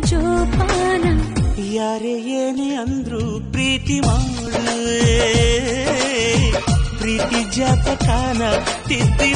ಜೋಪಾನ. ಯಾರೇ ಏನೇ ಅಂದ್ರು ಪ್ರೀತಿ ಮಾಡುವೆ. ಪ್ರೀತಿ ಜಾತಕಾನ ತಿದ್ದಿ